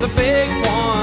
The big one.